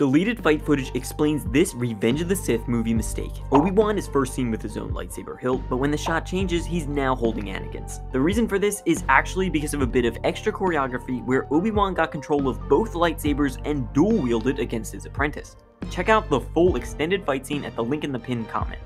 Deleted fight footage explains this Revenge of the Sith movie mistake. Obi-Wan is first seen with his own lightsaber hilt, but when the shot changes, he's now holding Anakin's. The reason for this is actually because of a bit of extra choreography where Obi-Wan got control of both lightsabers and dual wielded against his apprentice. Check out the full extended fight scene at the link in the pinned comment.